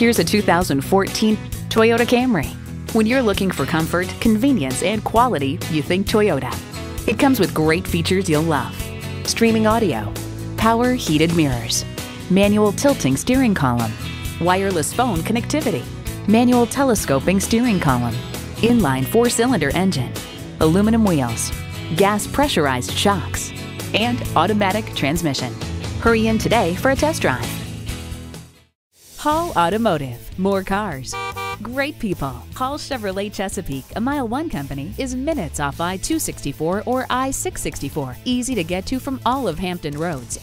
Here's a 2014 Toyota Camry. When you're looking for comfort, convenience, and quality, you think Toyota. It comes with great features you'll love. Streaming audio, power heated mirrors, manual tilting steering column, wireless phone connectivity, manual telescoping steering column, inline four-cylinder engine, aluminum wheels, gas pressurized shocks, and automatic transmission. Hurry in today for a test drive. Hall Automotive, more cars. Great people. Hall Chevrolet Chesapeake, a MileOne company, is minutes off I 264 or I 664. Easy to get to from all of Hampton roads